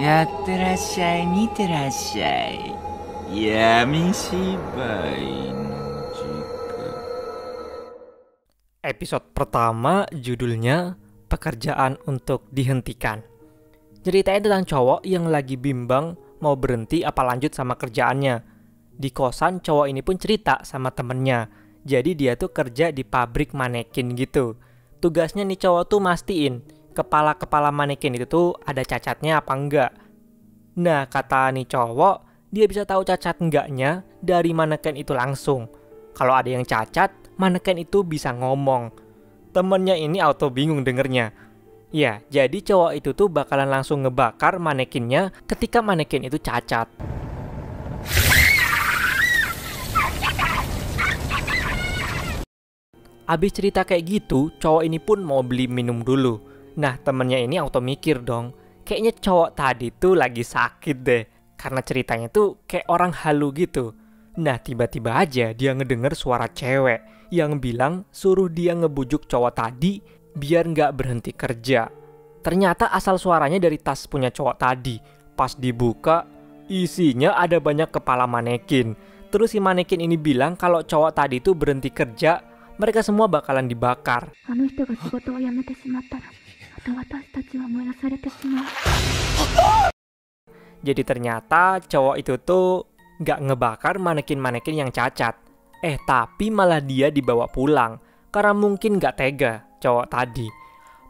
やってらっしゃい見てらっしゃい闇芝居の時間 Episode pertama judulnya Pekerjaan untuk dihentikan. Ceritanya tentang cowok yang lagi bimbang mau berhenti apa lanjut sama kerjaannya. Di kosan cowok ini pun cerita sama temennya. Jadi dia tuh kerja di pabrik manekin gitu. Tugasnya nih cowok tuh mastiin kepala-kepala manekin itu tuh ada cacatnya apa enggak. Nah kata nih cowok, dia bisa tahu cacat enggaknya dari manekin itu langsung. Kalau ada yang cacat, manekin itu bisa ngomong. Temennya ini auto bingung dengernya. Ya, jadi cowok itu tuh bakalan langsung ngebakar manekinnya ketika manekin itu cacat. Abis cerita kayak gitu, cowok ini pun mau beli minum dulu. Nah, temennya ini auto mikir dong. Kayaknya cowok tadi tuh lagi sakit deh. Karena ceritanya tuh kayak orang halu gitu. Nah, tiba-tiba aja dia ngedenger suara cewek yang bilang suruh dia ngebujuk cowok tadi biar nggak berhenti kerja. Ternyata asal suaranya dari tas punya cowok tadi. Pas dibuka, isinya ada banyak kepala manekin. Terus si manekin ini bilang kalau cowok tadi tuh berhenti kerja, mereka semua bakalan dibakar. あの人が仕事を辞めてしまったらまた私たちは燃やされてしまう Jadi ternyata cowok itu tuh nggak ngebakar manekin-manekin yang cacat. Eh tapi malah dia dibawa pulang karena mungkin nggak tega cowok tadi.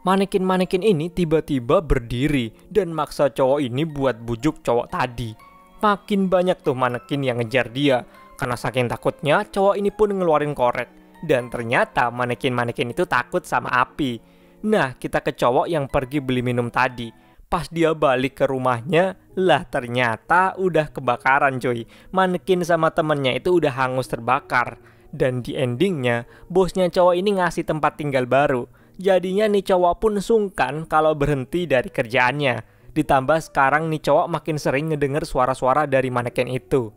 Manekin-manekin ini tiba-tiba berdiri dan maksa cowok ini buat bujuk cowok tadi. Makin banyak tuh manekin yang ngejar dia karena saking takutnya cowok ini pun ngeluarin korek. Dan ternyata manekin-manekin itu takut sama api. Nah, kita ke cowok yang pergi beli minum tadi. Pas dia balik ke rumahnya, lah ternyata udah kebakaran coy. Manekin sama temennya itu udah hangus terbakar. Dan di endingnya, bosnya cowok ini ngasih tempat tinggal baru. Jadinya nih cowok pun sungkan kalau berhenti dari kerjaannya. Ditambah sekarang nih cowok makin sering ngedenger suara-suara dari manekin itu.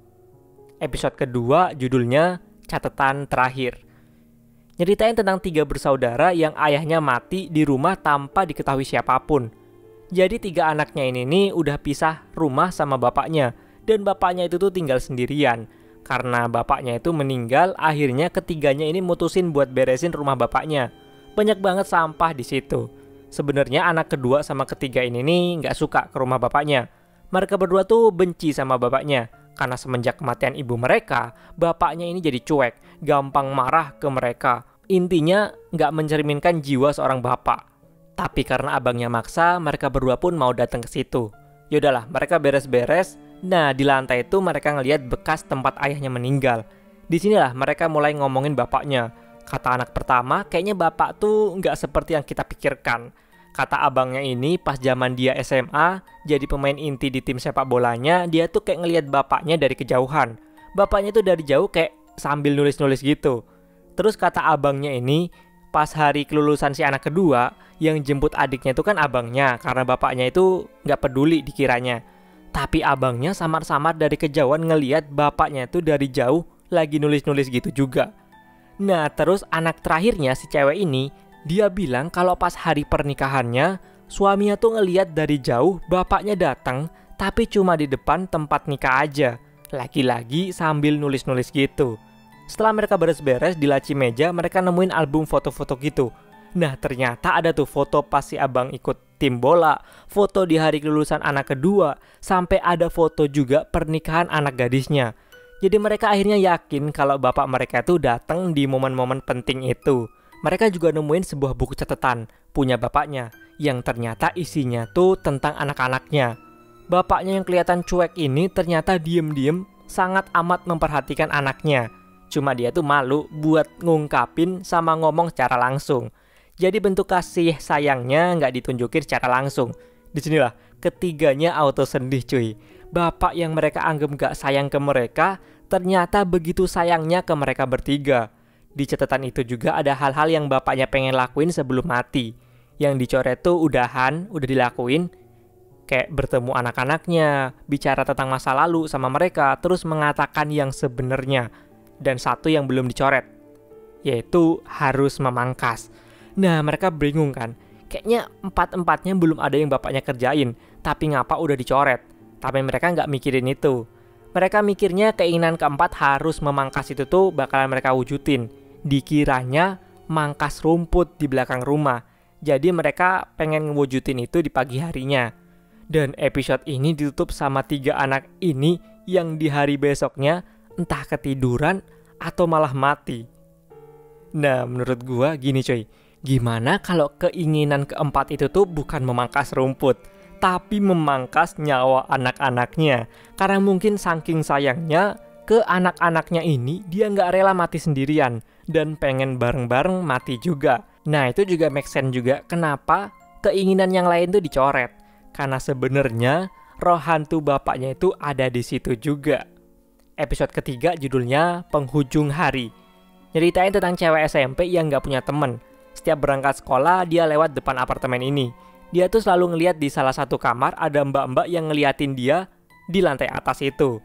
Episode kedua judulnya Catatan Terakhir. Nyeritain tentang tiga bersaudara yang ayahnya mati di rumah tanpa diketahui siapa pun. Jadi tiga anaknya ini nih udah pisah rumah sama bapaknya dan bapaknya itu tuh tinggal sendirian. Karena bapaknya itu meninggal, akhirnya ketiganya ini mutusin buat beresin rumah bapaknya. Banyak banget sampah di situ. Sebenarnya anak kedua sama ketiga ini nih nggak suka ke rumah bapaknya. Mereka berdua tuh benci sama bapaknya. Karena semenjak kematian ibu mereka, bapaknya ini jadi cuek, gampang marah ke mereka. Intinya nggak mencerminkan jiwa seorang bapak. Tapi karena abangnya maksa, mereka berdua pun mau datang ke situ. Yaudahlah, mereka beres-beres. Nah, di lantai itu mereka ngelihat bekas tempat ayahnya meninggal. Di sinilah mereka mulai ngomongin bapaknya. Kata anak pertama, kayaknya bapak tuh nggak seperti yang kita pikirkan. Kata abangnya ini, pas zaman dia SMA, jadi pemain inti di tim sepak bolanya, dia tuh kayak ngelihat bapaknya dari kejauhan. Bapaknya tuh dari jauh kayak sambil nulis-nulis gitu. Terus kata abangnya ini, pas hari kelulusan si anak kedua, yang jemput adiknya itu kan abangnya, karena bapaknya itu nggak peduli dikiranya. Tapi abangnya samar-samar dari kejauhan ngeliat bapaknya itu dari jauh lagi nulis-nulis gitu juga. Nah, terus anak terakhirnya si cewek ini, dia bilang kalau pas hari pernikahannya, suaminya tuh ngeliat dari jauh bapaknya datang, tapi cuma di depan tempat nikah aja. Lagi-lagi sambil nulis-nulis gitu. Setelah mereka beres-beres di laci meja, mereka nemuin album foto-foto gitu. Nah, ternyata ada tuh foto pas si abang ikut tim bola, foto di hari kelulusan anak kedua, sampai ada foto juga pernikahan anak gadisnya. Jadi mereka akhirnya yakin kalau bapak mereka tuh datang di momen-momen penting itu. Mereka juga nemuin sebuah buku catatan punya bapaknya yang ternyata isinya tuh tentang anak-anaknya. Bapaknya yang kelihatan cuek ini ternyata diem-diem sangat amat memperhatikan anaknya. Cuma dia tuh malu buat ngungkapin sama ngomong secara langsung. Jadi bentuk kasih sayangnya nggak ditunjukin secara langsung. Di sinilah ketiganya auto sedih cuy. Bapak yang mereka anggap nggak sayang ke mereka, ternyata begitu sayangnya ke mereka bertiga. Di catatan itu juga ada hal-hal yang bapaknya pengen lakuin sebelum mati. Yang dicoret tuh udahan, udah dilakuin, kayak bertemu anak-anaknya, bicara tentang masa lalu sama mereka, terus mengatakan yang sebenarnya. Dan satu yang belum dicoret, yaitu harus memangkas. Nah, mereka bingung kan? Kayaknya empat-empatnya belum ada yang bapaknya kerjain. tapi ngapa udah dicoret. Tapi mereka nggak mikirin itu. Mereka mikirnya keinginan keempat harus memangkas itu tuh bakalan mereka wujudin. Dikiranya mangkas rumput di belakang rumah. Jadi mereka pengen ngewujudin itu di pagi harinya. Dan episode ini ditutup sama tiga anak ini yang di hari besoknya entah ketiduran atau malah mati. Nah, menurut gua gini coy, gimana kalau keinginan keempat itu tuh bukan memangkas rumput, tapi memangkas nyawa anak-anaknya. Karena mungkin saking sayangnya ke anak-anaknya ini dia nggak rela mati sendirian dan pengen bareng-bareng mati juga. Nah itu juga make sense juga kenapa keinginan yang lain tuh dicoret. Karena sebenarnya roh hantu bapaknya itu ada di situ juga. Episode ketiga judulnya Penghujung Hari. Nyeritain tentang cewek SMP yang nggak punya temen. Setiap berangkat sekolah dia lewat depan apartemen ini. Dia tuh selalu ngeliat di salah satu kamar ada mbak-mbak yang ngeliatin dia di lantai atas itu.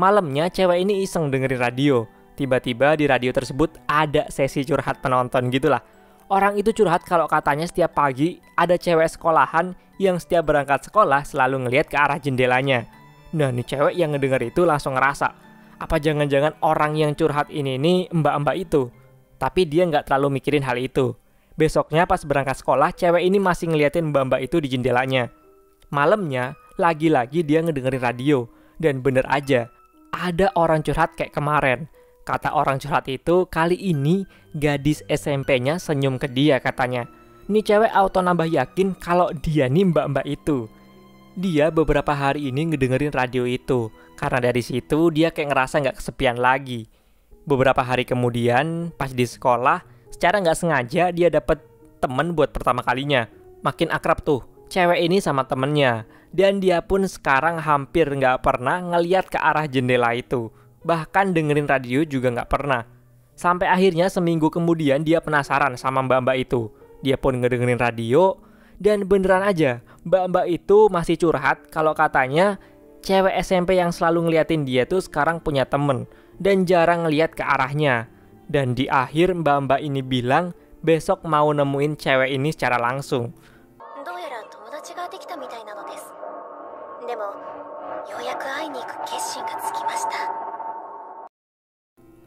Malamnya cewek ini iseng dengerin radio. Tiba-tiba di radio tersebut ada sesi curhat penonton gitulah. Orang itu curhat kalau katanya setiap pagi ada cewek sekolahan yang setiap berangkat sekolah selalu ngeliat ke arah jendelanya. Nah nih cewek yang ngedenger itu langsung ngerasa, apa jangan-jangan orang yang curhat ini nih mbak-mbak itu. Tapi dia nggak terlalu mikirin hal itu. Besoknya pas berangkat sekolah, cewek ini masih ngeliatin mbak-mbak itu di jendelanya. Malamnya, lagi-lagi dia ngedengerin radio. Dan bener aja, ada orang curhat kayak kemarin. Kata orang curhat itu, kali ini gadis SMP-nya senyum ke dia katanya. Nih cewek auto nambah yakin kalau dia nih mbak-mbak itu. Dia beberapa hari ini ngedengerin radio itu. Karena dari situ dia kayak ngerasa nggak kesepian lagi. Beberapa hari kemudian, pas di sekolah, secara nggak sengaja dia dapet temen buat pertama kalinya. Makin akrab tuh, cewek ini sama temennya. Dan dia pun sekarang hampir nggak pernah ngeliat ke arah jendela itu. Bahkan dengerin radio juga nggak pernah. Sampai akhirnya seminggu kemudian dia penasaran sama mbak-mbak itu. Dia pun ngedengerin radio, dan beneran aja, mbak-mbak itu masih curhat kalau katanya cewek SMP yang selalu ngeliatin dia tuh sekarang punya temen dan jarang ngeliat ke arahnya. Dan di akhir mbak-mbak ini bilang besok mau nemuin cewek ini secara langsung.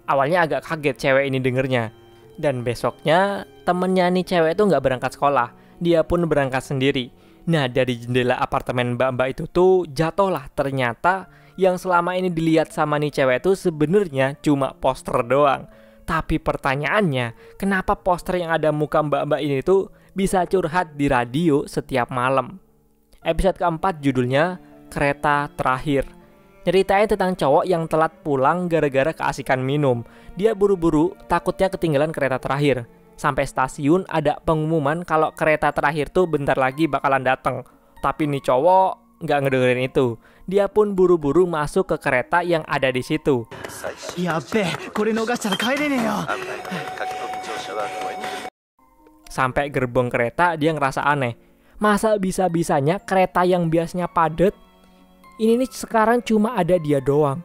Awalnya agak kaget cewek ini dengernya. Dan besoknya temennya nih cewek itu nggak berangkat sekolah. Dia pun berangkat sendiri. Nah dari jendela apartemen mbak-mbak itu tuh jatuhlah ternyata yang selama ini dilihat sama nih cewek itu sebenarnya cuma poster doang tapi pertanyaannya, kenapa poster yang ada muka mbak-mbak ini tuh bisa curhat di radio setiap malam? Episode keempat judulnya Kereta Terakhir. Nyeritain tentang cowok yang telat pulang gara-gara keasikan minum. Dia buru-buru, takutnya ketinggalan kereta terakhir. Sampai stasiun ada pengumuman kalau kereta terakhir tuh bentar lagi bakalan dateng. Tapi nih cowok nggak ngedengerin itu. Dia pun buru-buru masuk ke kereta yang ada di situ. Sampai gerbong kereta dia ngerasa aneh. Masa bisa-bisanya kereta yang biasanya padat ini nih sekarang cuma ada dia doang.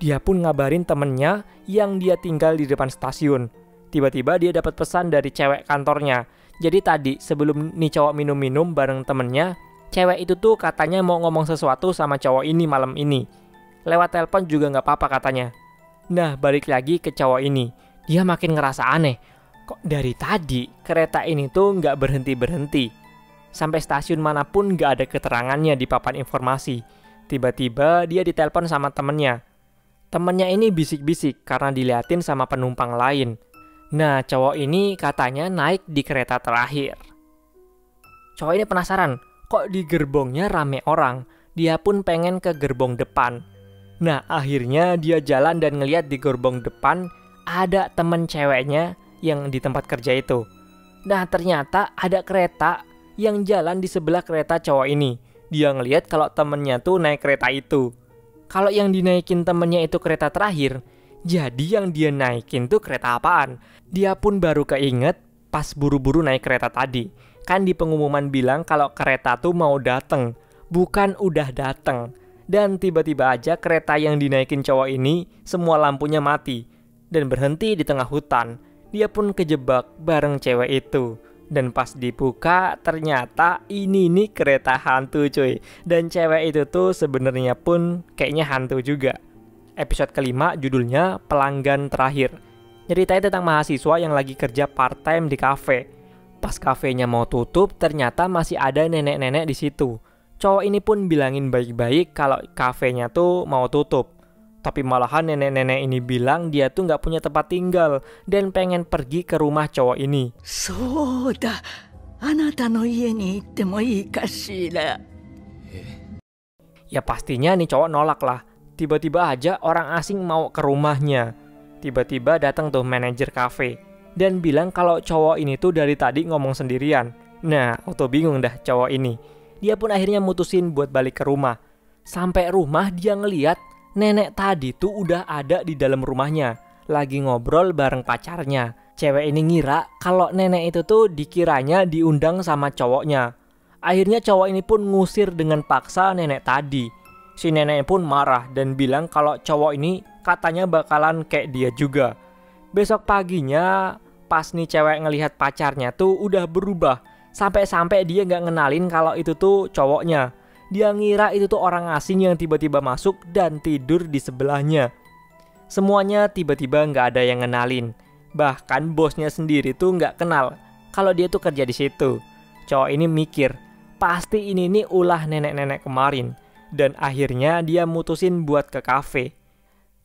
Dia pun ngabarin temennya yang dia tinggal di depan stasiun. Tiba-tiba dia dapat pesan dari cewek kantornya. Jadi tadi sebelum nih cowok minum-minum bareng temennya, cewek itu tuh katanya mau ngomong sesuatu sama cowok ini malam ini. Lewat telepon juga nggak apa-apa katanya. Nah, balik lagi ke cowok ini. Dia makin ngerasa aneh. Kok dari tadi kereta ini tuh nggak berhenti-berhenti? Sampai stasiun mana pun nggak ada keterangannya di papan informasi. Tiba-tiba dia ditelepon sama temennya. Temennya ini bisik-bisik karena diliatin sama penumpang lain. Nah, cowok ini katanya naik di kereta terakhir. Cowok ini penasaran, kok di gerbongnya rame orang. Dia pun pengen ke gerbong depan. Nah, akhirnya dia jalan dan ngeliat di gerbong depan ada temen ceweknya yang di tempat kerja itu. Nah, ternyata ada kereta yang jalan di sebelah kereta cowok ini. Dia ngeliat kalau temennya tuh naik kereta itu. Kalau yang dinaikin temennya itu kereta terakhir, jadi yang dia naikin tuh kereta apaan? Dia pun baru keinget pas buru-buru naik kereta tadi. Kan di pengumuman bilang kalau kereta tuh mau dateng, bukan udah dateng. Dan tiba-tiba aja kereta yang dinaikin cowok ini semua lampunya mati dan berhenti di tengah hutan. Dia pun kejebak bareng cewek itu. Dan pas dibuka ternyata ini nih kereta hantu cuy. Dan cewek itu tuh sebenarnya pun kayaknya hantu juga. Episode kelima judulnya Pelanggan Terakhir. Nyeritain tentang mahasiswa yang lagi kerja part-time di kafe. Pas kafenya mau tutup, ternyata masih ada nenek-nenek di situ. Cowok ini pun bilangin baik-baik kalau kafenya tuh mau tutup. Tapi malahan nenek-nenek ini bilang dia tuh nggak punya tempat tinggal dan pengen pergi ke rumah cowok ini. Soda, anata no ie ni ittemo kashira? Ya pastinya nih cowok nolak lah. Tiba-tiba aja orang asing mau ke rumahnya. Tiba-tiba datang tuh manajer kafe dan bilang kalau cowok ini tuh dari tadi ngomong sendirian. Nah, auto bingung dah cowok ini. Dia pun akhirnya mutusin buat balik ke rumah. Sampai rumah dia ngeliat nenek tadi tuh udah ada di dalam rumahnya. Lagi ngobrol bareng pacarnya. Cewek ini ngira kalau nenek itu tuh dikiranya diundang sama cowoknya. Akhirnya cowok ini pun ngusir dengan paksa nenek tadi. Si nenek pun marah dan bilang kalau cowok ini katanya bakalan kayak dia juga. Besok paginya pas nih cewek ngelihat pacarnya tuh udah berubah. Sampai-sampai dia nggak ngenalin kalau itu tuh cowoknya. Dia ngira itu tuh orang asing yang tiba-tiba masuk dan tidur di sebelahnya. Semuanya tiba-tiba nggak ada yang ngenalin. Bahkan bosnya sendiri tuh nggak kenal kalau dia tuh kerja di situ. Cowok ini mikir, pasti ini nih ulah nenek-nenek kemarin. Dan akhirnya dia mutusin buat ke kafe.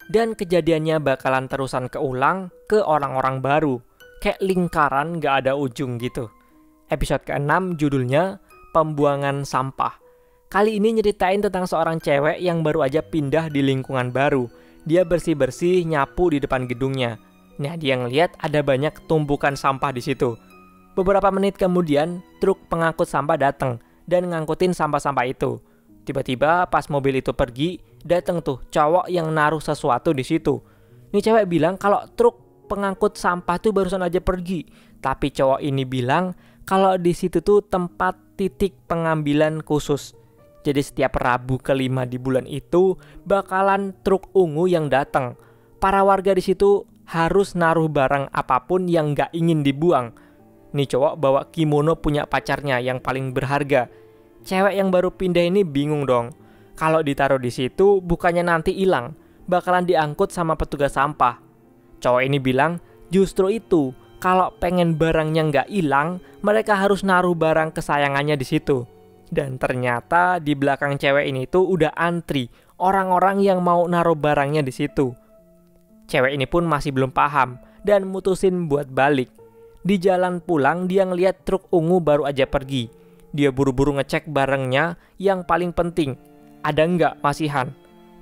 Dan kejadiannya bakalan terusan keulang ke orang-orang baru. Kayak lingkaran nggak ada ujung gitu. Episode ke-6 judulnya Pembuangan Sampah. Kali ini nyeritain tentang seorang cewek yang baru aja pindah di lingkungan baru. Dia bersih-bersih nyapu di depan gedungnya. Nah, dia ngeliat ada banyak tumpukan sampah di situ. Beberapa menit kemudian, truk pengangkut sampah datang dan ngangkutin sampah-sampah itu. Tiba-tiba pas mobil itu pergi, datang tuh cowok yang naruh sesuatu di situ. Nih cewek bilang kalau truk pengangkut sampah tuh barusan aja pergi. Tapi cowok ini bilang kalau di situ tuh tempat titik pengambilan khusus. Jadi setiap Rabu kelima di bulan itu bakalan truk ungu yang datang. Para warga di situ harus naruh barang apa pun yang nggak ingin dibuang. Nih cowok bawa kimono punya pacarnya yang paling berharga. Cewek yang baru pindah ini bingung dong. Kalau ditaruh di situ bukannya nanti hilang, bakalan diangkut sama petugas sampah. Cowok ini bilang, justru itu, kalau pengen barangnya nggak hilang, mereka harus naruh barang kesayangannya di situ. Dan ternyata di belakang cewek ini tuh udah antri orang-orang yang mau naruh barangnya di situ. Cewek ini pun masih belum paham dan mutusin buat balik. Di jalan pulang dia ngeliat truk ungu baru aja pergi. Dia buru-buru ngecek barangnya yang paling penting. Ada nggak masihan?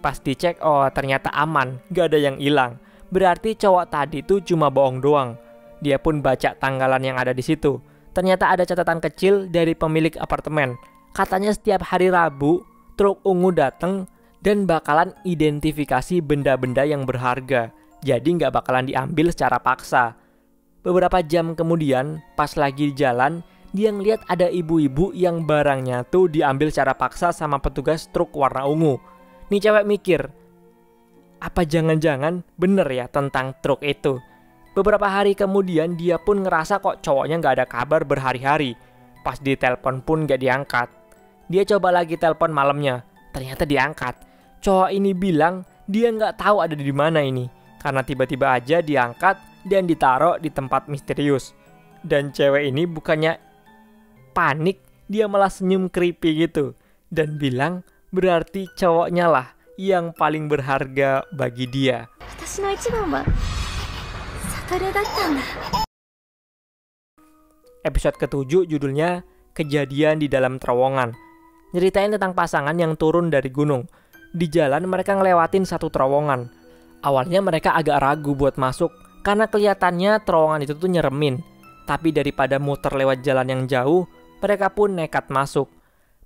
Pas dicek, oh ternyata aman, nggak ada yang hilang. Berarti cowok tadi tuh cuma bohong doang. Dia pun baca tanggalan yang ada di situ. Ternyata ada catatan kecil dari pemilik apartemen. Katanya setiap hari Rabu, truk ungu datang dan bakalan identifikasi benda-benda yang berharga. Jadi nggak bakalan diambil secara paksa. Beberapa jam kemudian, pas lagi di jalan, dia ngeliat ada ibu-ibu yang barangnya tuh diambil secara paksa sama petugas truk warna ungu. Nih cewek mikir, apa jangan-jangan bener ya tentang truk itu? Beberapa hari kemudian dia pun ngerasa kok cowoknya nggak ada kabar berhari-hari. Pas ditelepon pun nggak diangkat. Dia coba lagi telepon malamnya. Ternyata diangkat. Cowok ini bilang dia nggak tahu ada di mana ini. Karena tiba-tiba aja diangkat dan ditaruh di tempat misterius. Dan cewek ini bukannya panik, dia malah senyum creepy gitu. Dan bilang berarti cowoknya lah yang paling berharga bagi dia. Episode ketujuh judulnya Kejadian di dalam terowongan. Nyeritain tentang pasangan yang turun dari gunung. Di jalan mereka ngelewatin satu terowongan. Awalnya mereka agak ragu buat masuk karena kelihatannya terowongan itu tuh nyeremin. Tapi daripada muter lewat jalan yang jauh, mereka pun nekat masuk.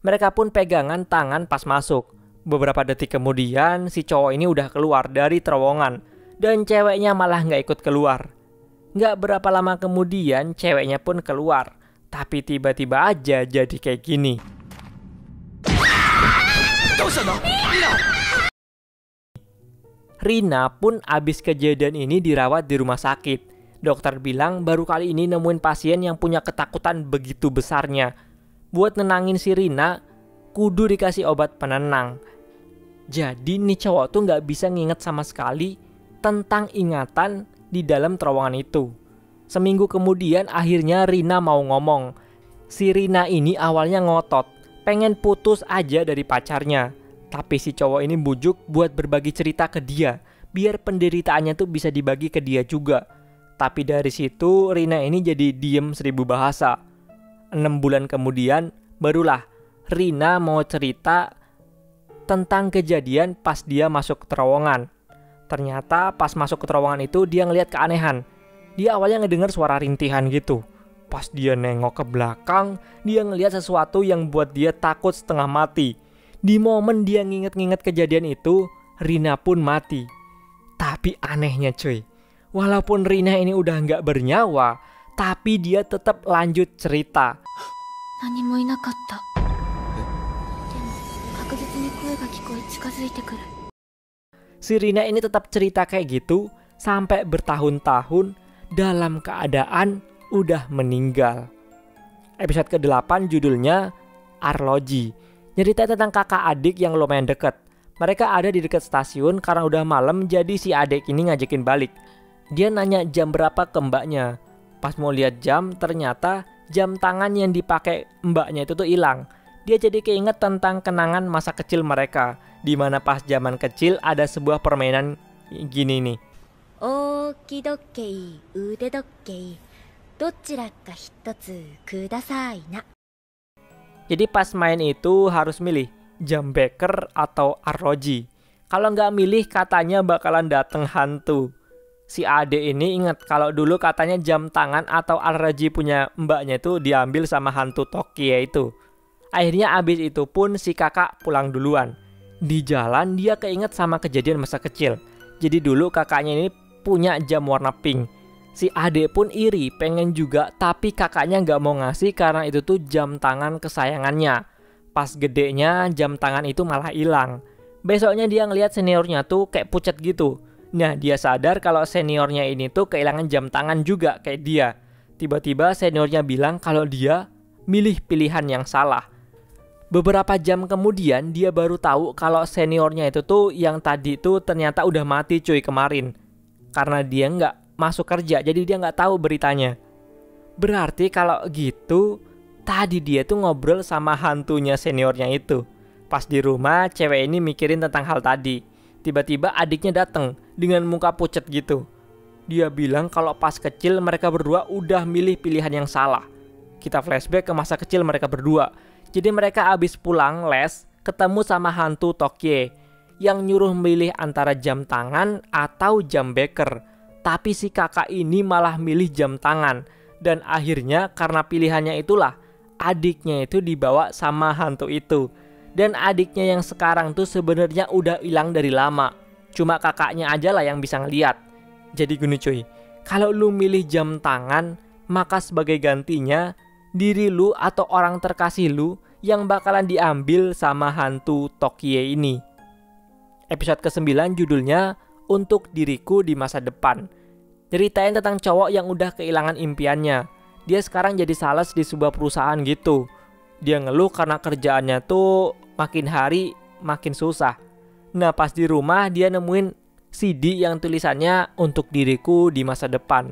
Mereka pun pegangan tangan pas masuk. Beberapa detik kemudian, si cowok ini udah keluar dari terowongan. Dan ceweknya malah nggak ikut keluar. Nggak berapa lama kemudian, ceweknya pun keluar. Tapi tiba-tiba aja jadi kayak gini. Rina pun abis kejadian ini dirawat di rumah sakit. Dokter bilang baru kali ini nemuin pasien yang punya ketakutan begitu besarnya. Buat nenangin si Rina, kudu dikasih obat penenang. Jadi nih cowok tuh nggak bisa nginget sama sekali tentang ingatan di dalam terowongan itu. Seminggu kemudian akhirnya Rina mau ngomong. Si Rina ini awalnya ngotot, pengen putus aja dari pacarnya. Tapi si cowok ini bujuk buat berbagi cerita ke dia, biar penderitaannya tuh bisa dibagi ke dia juga. Tapi dari situ Rina ini jadi diem seribu bahasa. Enam bulan kemudian barulah Rina mau cerita tentang kejadian pas dia masuk ke terowongan. Ternyata pas masuk ke terowongan itu dia ngeliat keanehan. Dia awalnya ngedenger suara rintihan gitu. Pas dia nengok ke belakang, dia ngeliat sesuatu yang buat dia takut setengah mati. Di momen dia nginget-nginget kejadian itu, Rina pun mati. Tapi anehnya cuy, Walaupun Rina ini udah nggak bernyawa, tapi dia tetap lanjut cerita. Si Rina ini tetap cerita kayak gitu sampai bertahun-tahun dalam keadaan udah meninggal. Episode ke-8 judulnya Arloji. Nyerita tentang kakak adik yang lumayan deket. Mereka ada di dekat stasiun karena udah malam jadi si adik ini ngajakin balik. Dia nanya jam berapa ke mbaknya. Pas mau lihat jam, ternyata jam tangan yang dipakai mbaknya itu tuh hilang. Dia jadi keinget tentang kenangan masa kecil mereka, di mana pas zaman kecil ada sebuah permainan gini nih. Jadi pas main itu harus milih jam beker atau arloji. Kalau nggak milih katanya bakalan dateng hantu si Ade ini ingat kalau dulu katanya jam tangan atau Al-Raji punya mbaknya itu diambil sama hantu Tokia itu. Akhirnya abis itu pun si kakak pulang duluan. Di jalan dia keinget sama kejadian masa kecil. Jadi dulu kakaknya ini punya jam warna pink. Si Ade pun iri, pengen juga, tapi kakaknya nggak mau ngasih karena itu tuh jam tangan kesayangannya. Pas gedenya jam tangan itu malah hilang. Besoknya dia ngeliat seniornya tuh kayak pucat gitu. Nah, dia sadar kalau seniornya ini tuh kehilangan jam tangan juga kayak dia. Tiba-tiba seniornya bilang kalau dia milih pilihan yang salah. Beberapa jam kemudian dia baru tahu kalau seniornya itu tuh yang tadi tuh ternyata udah mati cuy kemarin. Karena dia nggak masuk kerja jadi dia nggak tahu beritanya. Berarti kalau gitu tadi dia tuh ngobrol sama hantunya seniornya itu. Pas di rumah cewek ini mikirin tentang hal tadi. Tiba-tiba adiknya datang dengan muka pucat gitu. Dia bilang kalau pas kecil mereka berdua udah milih pilihan yang salah. Kita flashback ke masa kecil mereka berdua. Jadi mereka abis pulang les ketemu sama hantu Tokye yang nyuruh milih antara jam tangan atau jam beker. Tapi si kakak ini malah milih jam tangan. Dan akhirnya karena pilihannya itulah adiknya itu dibawa sama hantu itu dan adiknya yang sekarang tuh sebenarnya udah hilang dari lama. Cuma kakaknya aja lah yang bisa ngeliat. Jadi gini cuy, kalau lu milih jam tangan, maka sebagai gantinya diri lu atau orang terkasih lu yang bakalan diambil sama hantu Tokie ini. Episode ke-9 judulnya Untuk Diriku di Masa Depan. Ceritain tentang cowok yang udah kehilangan impiannya. Dia sekarang jadi sales di sebuah perusahaan gitu dia ngeluh karena kerjaannya tuh makin hari makin susah. Nah pas di rumah dia nemuin CD yang tulisannya untuk diriku di masa depan.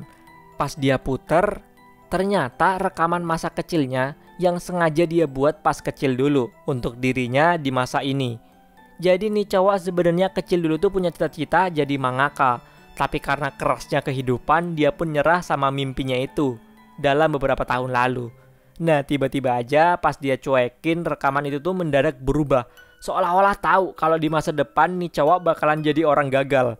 Pas dia puter, ternyata rekaman masa kecilnya yang sengaja dia buat pas kecil dulu untuk dirinya di masa ini. Jadi nih cowok sebenarnya kecil dulu tuh punya cita-cita jadi mangaka. Tapi karena kerasnya kehidupan, dia pun nyerah sama mimpinya itu dalam beberapa tahun lalu. Nah tiba-tiba aja pas dia cuekin rekaman itu tuh mendadak berubah. Seolah-olah tahu kalau di masa depan nih cowok bakalan jadi orang gagal.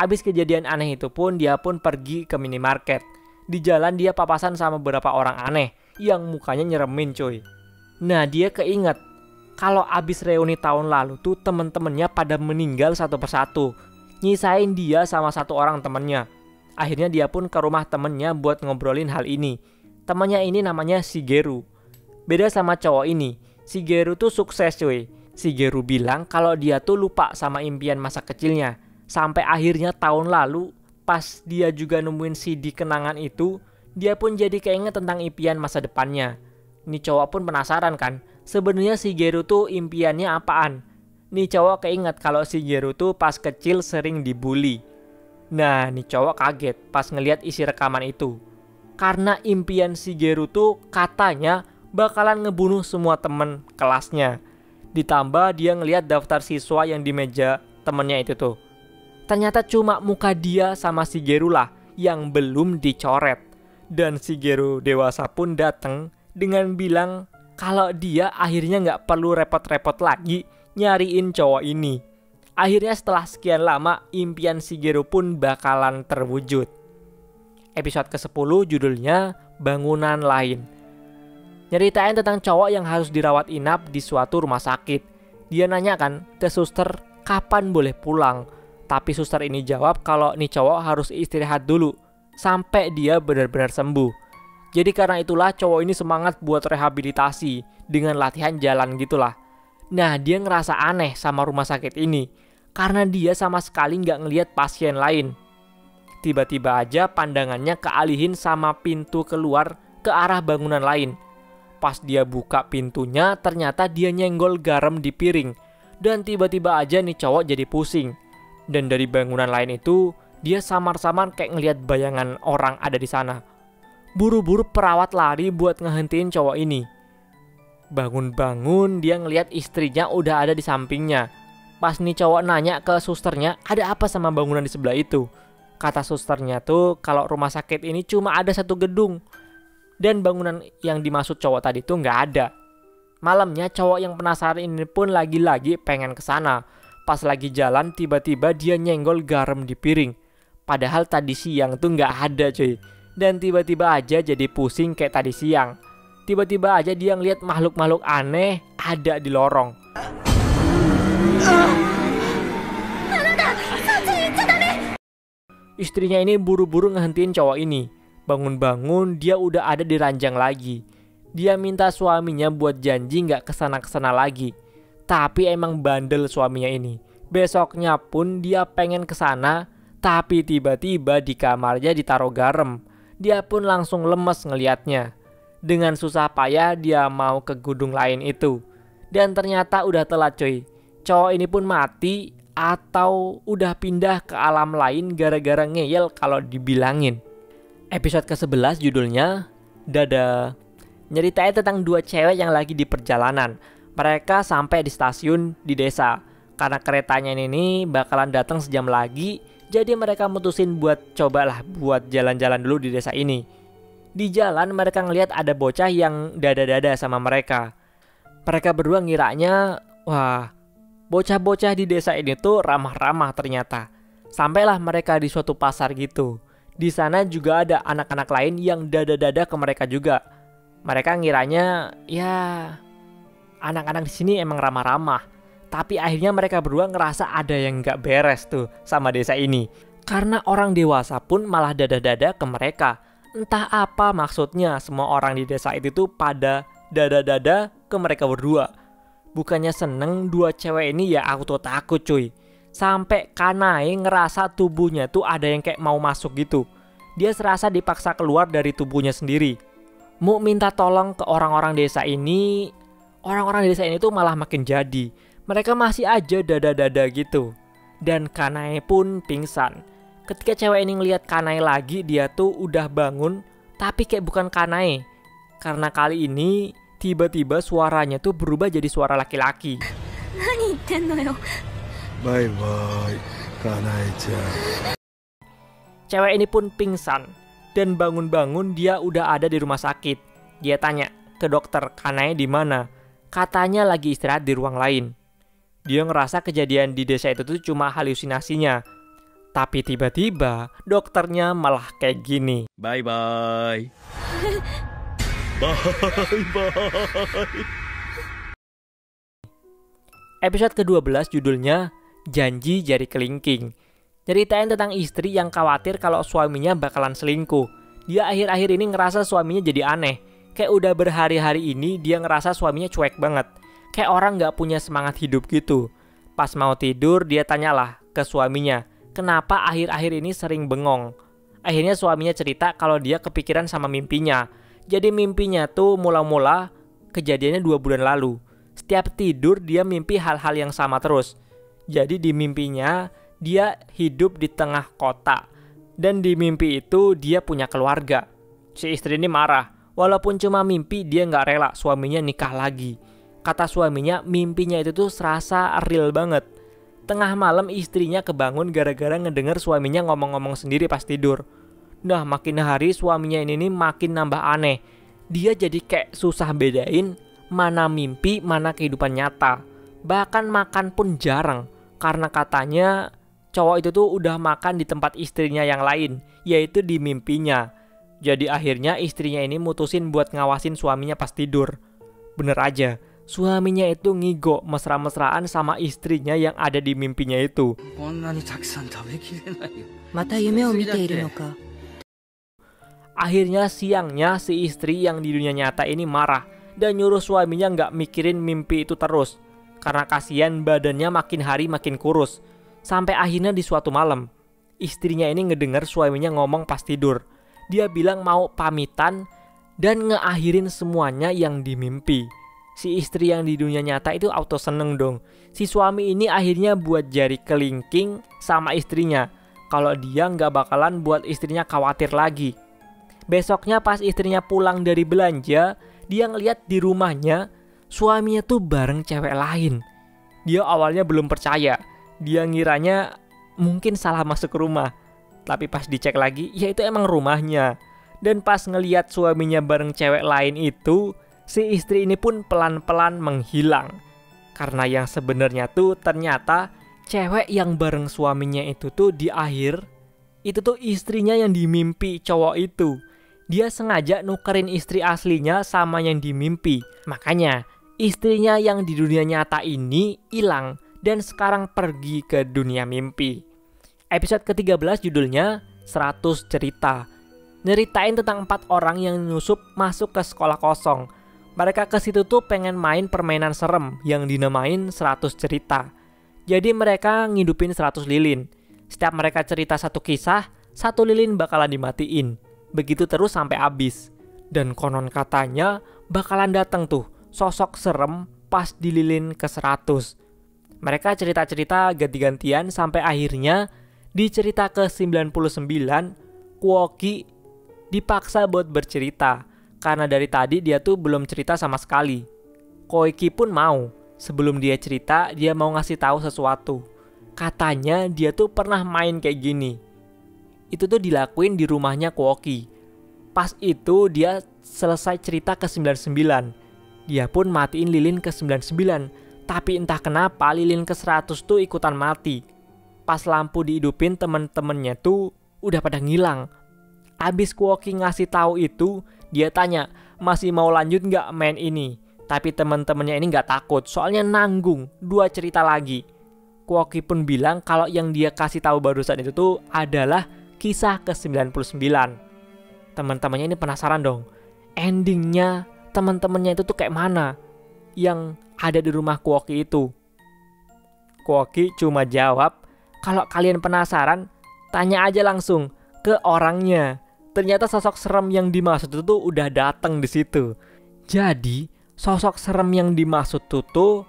Abis kejadian aneh itu pun dia pun pergi ke minimarket. Di jalan dia papasan sama beberapa orang aneh yang mukanya nyeremin cuy. Nah dia keinget kalau abis reuni tahun lalu tuh temen-temennya pada meninggal satu persatu nyisain dia sama satu orang temennya. Akhirnya dia pun ke rumah temennya buat ngobrolin hal ini. Temennya ini namanya Shigeru. Beda sama cowok ini, Shigeru tuh sukses cuy. Shigeru bilang kalau dia tuh lupa sama impian masa kecilnya. Sampai akhirnya tahun lalu pas dia juga nemuin CD kenangan itu, dia pun jadi keinget tentang impian masa depannya. Nih cowok pun penasaran kan, sebenarnya Shigeru tuh impiannya apaan? Nih cowok keinget kalau Shigeru tuh pas kecil sering dibully. Nah, nih cowok kaget pas ngeliat isi rekaman itu. Karena impian Shigeru tuh katanya bakalan ngebunuh semua temen kelasnya. Ditambah dia ngeliat daftar siswa yang di meja temennya itu tuh. Ternyata cuma muka dia sama Shigeru lah yang belum dicoret. Dan Shigeru dewasa pun datang dengan bilang kalau dia akhirnya nggak perlu repot-repot lagi nyariin cowok ini. Akhirnya setelah sekian lama impian Shigeru pun bakalan terwujud. Episode ke-10 judulnya Bangunan Lain. Nyeritain tentang cowok yang harus dirawat inap di suatu rumah sakit. Dia nanya kan ke suster kapan boleh pulang. Tapi suster ini jawab kalau nih cowok harus istirahat dulu sampai dia benar-benar sembuh. Jadi karena itulah cowok ini semangat buat rehabilitasi dengan latihan jalan gitulah. Nah dia ngerasa aneh sama rumah sakit ini karena dia sama sekali nggak ngelihat pasien lain. Tiba-tiba aja pandangannya kealihin sama pintu keluar ke arah bangunan lain. Pas dia buka pintunya, ternyata dia nyenggol garam di piring. Dan tiba-tiba aja nih cowok jadi pusing. Dan dari bangunan lain itu, dia samar-samar kayak ngelihat bayangan orang ada di sana. Buru-buru perawat lari buat ngehentiin cowok ini. Bangun-bangun, dia ngelihat istrinya udah ada di sampingnya. Pas nih cowok nanya ke susternya, ada apa sama bangunan di sebelah itu? Kata susternya tuh, kalau rumah sakit ini cuma ada satu gedung dan bangunan yang dimaksud cowok tadi tuh nggak ada. Malamnya cowok yang penasaran ini pun lagi-lagi pengen ke sana. Pas lagi jalan tiba-tiba dia nyenggol garam di piring. Padahal tadi siang tuh nggak ada cuy. Dan tiba-tiba aja jadi pusing kayak tadi siang. Tiba-tiba aja dia ngeliat makhluk-makhluk aneh ada di lorong. Istrinya ini buru-buru ngehentiin cowok ini. Bangun-bangun dia udah ada di ranjang lagi. Dia minta suaminya buat janji nggak ke sana-kesana lagi. Tapi emang bandel suaminya ini. Besoknya pun dia pengen ke sana, tapi tiba-tiba di kamarnya ditaruh garam. Dia pun langsung lemes ngeliatnya. Dengan susah payah dia mau ke gudung lain itu. Dan ternyata udah telat cuy. Cowok ini pun mati atau udah pindah ke alam lain gara-gara ngeyel kalau dibilangin. Episode ke-11 judulnya Dada. Nyeritain tentang dua cewek yang lagi di perjalanan. Mereka sampai di stasiun di desa. Karena keretanya ini bakalan datang sejam lagi, jadi mereka mutusin buat cobalah buat jalan-jalan dulu di desa ini. Di jalan mereka ngelihat ada bocah yang dada-dada sama mereka. Mereka berdua ngiranya, wah, bocah-bocah di desa ini tuh ramah-ramah ternyata. Sampailah mereka di suatu pasar gitu. Di sana juga ada anak-anak lain yang dada-dada ke mereka juga. Mereka ngiranya, ya, anak-anak di sini emang ramah-ramah. Tapi akhirnya mereka berdua ngerasa ada yang nggak beres tuh sama desa ini. Karena orang dewasa pun malah dada-dada ke mereka. Entah apa maksudnya semua orang di desa itu tuh pada dada-dada ke mereka berdua. Bukannya seneng dua cewek ini ya aku tuh takut cuy. Sampai Kanai ngerasa tubuhnya tuh ada yang kayak mau masuk gitu. Dia serasa dipaksa keluar dari tubuhnya sendiri. Mau minta tolong ke orang-orang desa ini, orang-orang di desa ini tuh malah makin jadi. Mereka masih aja dada-dada gitu. Dan Kanae pun pingsan. Ketika cewek ini ngelihat Kanae lagi, dia tuh udah bangun, tapi kayak bukan Kanae. Karena kali ini tiba-tiba suaranya tuh berubah jadi suara laki-laki. Bye bye, Kanae-chan. Cewek ini pun pingsan dan bangun-bangun dia udah ada di rumah sakit. Dia tanya ke dokter Kanae di mana katanya lagi istirahat di ruang lain. Dia ngerasa kejadian di desa itu tuh cuma halusinasinya. Tapi tiba-tiba dokternya malah kayak gini. Bye bye. bye bye. Episode ke-12 judulnya Janji Jari Kelingking. Ceritain tentang istri yang khawatir kalau suaminya bakalan selingkuh. Dia akhir-akhir ini ngerasa suaminya jadi aneh Kayak udah berhari-hari ini dia ngerasa suaminya cuek banget. Kayak orang nggak punya semangat hidup gitu. Pas mau tidur, dia tanyalah ke suaminya, kenapa akhir-akhir ini sering bengong. Akhirnya suaminya cerita kalau dia kepikiran sama mimpinya. Jadi mimpinya tuh mula-mula kejadiannya dua bulan lalu. Setiap tidur dia mimpi hal-hal yang sama terus. Jadi di mimpinya dia hidup di tengah kota. Dan di mimpi itu dia punya keluarga. Si istri ini marah. Walaupun cuma mimpi dia nggak rela suaminya nikah lagi. Kata suaminya mimpinya itu tuh serasa real banget. Tengah malam istrinya kebangun gara-gara ngedenger suaminya ngomong-ngomong sendiri pas tidur. Nah makin hari suaminya ini nih makin nambah aneh. Dia jadi kayak susah bedain mana mimpi, mana kehidupan nyata. Bahkan makan pun jarang. Karena katanya cowok itu tuh udah makan di tempat istrinya yang lain, yaitu di mimpinya. Jadi akhirnya istrinya ini mutusin buat ngawasin suaminya pas tidur. Bener aja, suaminya itu ngigo mesra-mesraan sama istrinya yang ada di mimpinya itu. Akhirnya siangnya si istri yang di dunia nyata ini marah dan nyuruh suaminya nggak mikirin mimpi itu terus. Karena kasihan badannya makin hari makin kurus. Sampai akhirnya di suatu malam, istrinya ini ngedenger suaminya ngomong pas tidur. Dia bilang mau pamitan dan ngeakhirin semuanya yang dimimpi. Si istri yang di dunia nyata itu auto seneng dong. Si suami ini akhirnya buat jari kelingking sama istrinya. Kalau dia nggak bakalan buat istrinya khawatir lagi. Besoknya pas istrinya pulang dari belanja, dia ngeliat di rumahnya suaminya tuh bareng cewek lain. Dia awalnya belum percaya. Dia ngiranya mungkin salah masuk rumah. Tapi pas dicek lagi, ya itu emang rumahnya. Dan pas ngeliat suaminya bareng cewek lain itu, si istri ini pun pelan-pelan menghilang. Karena yang sebenarnya tuh ternyata cewek yang bareng suaminya itu tuh di akhir itu tuh istrinya yang dimimpi cowok itu. Dia sengaja nukerin istri aslinya sama yang dimimpi. Makanya istrinya yang di dunia nyata ini hilang dan sekarang pergi ke dunia mimpi. Episode ke-13 judulnya 100 cerita. Nyeritain tentang empat orang yang nyusup masuk ke sekolah kosong. Mereka ke situ tuh pengen main permainan serem yang dinamain 100 cerita. Jadi mereka ngidupin 100 lilin. Setiap mereka cerita satu kisah, satu lilin bakalan dimatiin. Begitu terus sampai habis. Dan konon katanya bakalan datang tuh sosok serem pas di lilin ke 100. Mereka cerita-cerita ganti-gantian sampai akhirnya di cerita ke 99 Kuoki dipaksa buat bercerita karena dari tadi dia tuh belum cerita sama sekali. Koiki pun mau. Sebelum dia cerita, dia mau ngasih tahu sesuatu. Katanya dia tuh pernah main kayak gini. Itu tuh dilakuin di rumahnya Kuoki. Pas itu dia selesai cerita ke 99. Dia pun matiin lilin ke 99. Tapi entah kenapa lilin ke 100 tuh ikutan mati. Pas lampu dihidupin temen-temennya tuh udah pada ngilang. Abis Kuoki ngasih tahu itu, dia tanya, masih mau lanjut nggak main ini? Tapi temen-temennya ini nggak takut, soalnya nanggung dua cerita lagi. Kuoki pun bilang kalau yang dia kasih tahu barusan itu tuh adalah kisah ke-99. Teman-temannya ini penasaran dong. Endingnya teman-temannya itu tuh kayak mana? Yang ada di rumah Kuoki itu. Kuoki cuma jawab, kalau kalian penasaran, tanya aja langsung ke orangnya. Ternyata sosok serem yang dimaksud itu tuh udah datang di situ. Jadi, sosok serem yang dimaksud itu tuh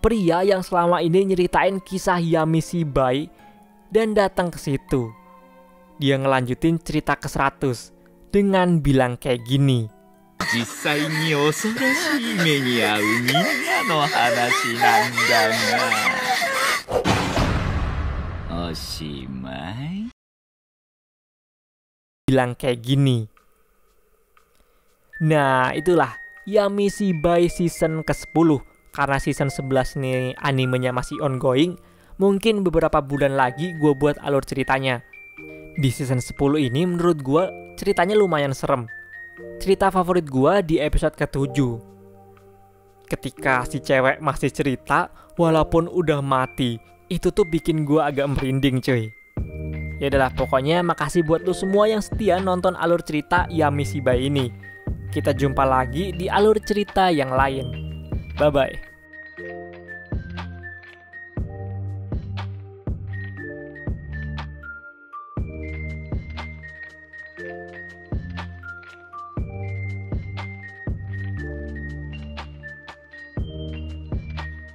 pria yang selama ini nyeritain kisah Yami Shibai dan datang ke situ. Dia ngelanjutin cerita ke 100 dengan bilang kayak gini. おしまい bilang kayak gini. Nah, itulah Yami Shibai season ke-10. Karena season 11 nih animenya masih ongoing, mungkin beberapa bulan lagi gue buat alur ceritanya. Di season 10 ini menurut gue ceritanya lumayan serem. Cerita favorit gue di episode ke-7. Ketika si cewek masih cerita, walaupun udah mati, itu tuh bikin gue agak merinding cuy. Ya udahlah, pokoknya makasih buat lu semua yang setia nonton alur cerita Yami Shibai ini. Kita jumpa lagi di alur cerita yang lain. Bye bye.